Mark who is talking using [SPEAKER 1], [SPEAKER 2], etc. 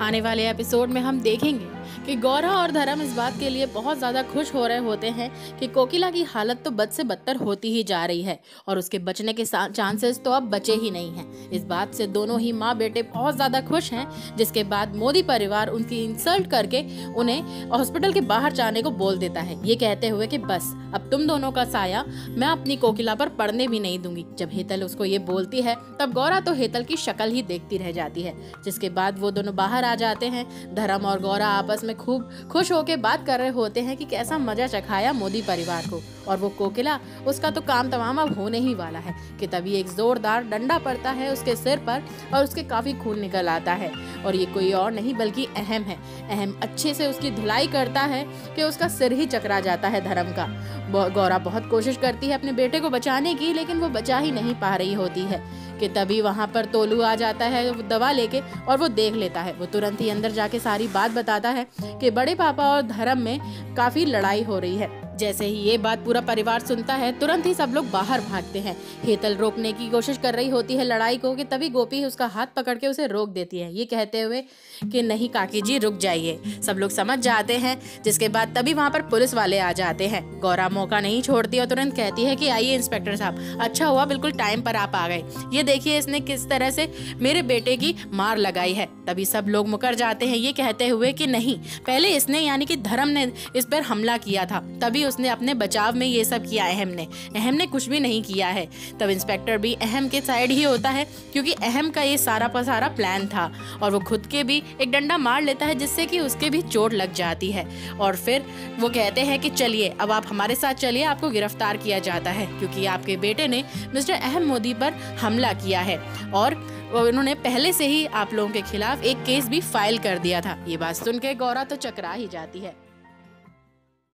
[SPEAKER 1] आने वाले एपिसोड में हम देखेंगे। कि गौरा और धर्म इस बात के लिए बहुत ज़्यादा खुश हो रहे होते हैं कि कोकिला की हालत तो बद से बदतर होती ही जा रही है और उसके बचने के चांसेस तो अब बचे ही नहीं हैं। इस बात से दोनों ही माँ बेटे बहुत ज़्यादा खुश हैं, जिसके बाद मोदी परिवार उनकी इंसल्ट करके उन्हें हॉस्पिटल के बाहर जाने को बोल देता है। ये कहते हुए कि बस, अब तुम दोनों का साया मैं अपनी कोकिला पर पड़ने भी नहीं दूँगी। जब हेतल उसको ये बोलती है, तब गौरा तो हेतल की शक्ल ही देखती रह जाती है, जिसके बाद वो दोनों बाहर आ जाते हैं। धर्म और गौरा आपस में खूब खुश होकर बात कर रहे होते हैं कि कैसा मज़ा चखाया मोदी परिवार को। और वो कोकिला, उसका तो काम तमाम अब होने ही वाला है कि तभी एक जोरदार डंडा पड़ता है उसके सिर पर और उसके काफ़ी खून निकल आता है। और ये कोई और नहीं बल्कि अहम है। अहम अच्छे से उसकी धुलाई करता है कि उसका सिर ही चकरा जाता है धर्म का। गौरा बहुत कोशिश करती है अपने बेटे को बचाने की, लेकिन वो बचा ही नहीं पा रही होती है। कि तभी वहाँ पर तोलू आ जाता है दवा लेके और वो देख लेता है। वो तुरंत ही अंदर जाके सारी बात बताता है कि बड़े पापा और धर्म में काफ़ी लड़ाई हो रही है। जैसे ही ये बात पूरा परिवार सुनता है, तुरंत ही सब लोग बाहर भागते हैं। हेतल रोकने की कोशिश कर रही होती है लड़ाई को कि तभी गोपी उसका हाथ पकड़ के उसे रोक देती है। ये कहते हुए कि नहीं काकी जी, रुक जाइए। सब लोग समझ जाते हैं, जिसके बाद तभी वहाँ पर पुलिस वाले आ जाते हैं। गौरा मौका नहीं छोड़ती और तुरंत कहती है कि आइए इंस्पेक्टर साहब अच्छा हुआ बिल्कुल टाइम पर आप आ गए। ये देखिए इसने किस तरह से मेरे बेटे की मार लगाई है। तभी सब लोग मुकर जाते हैं। ये कहते हुए कि नहीं, पहले इसने यानी कि धर्म ने इस पर हमला किया था। तभी उसने अपने बचाव में ये सब किया, अहम ने। अहम ने कुछ भी नहीं किया है। तब इंस्पेक्टर भी अहम के साइड ही होता है, क्योंकि अहम का ये सारा पसारा प्लान था, और वो खुद के भी एक डंडा मार लेता है, जिससे कि उसके भी चोट लग जाती है। और फिर वो कहते हैं कि चलिए, अब आप हमारे साथ चलिए, आपको गिरफ़्तार किया जाता है, क्योंकि आपके बेटे ने मिस्टर अहम मोदी पर हमला किया है। और उन्होंने पहले से ही आप लोगों के खिलाफ एक केस भी फ़ाइल कर दिया था। ये बात सुन के गौरा तो चकरा ही जाती है।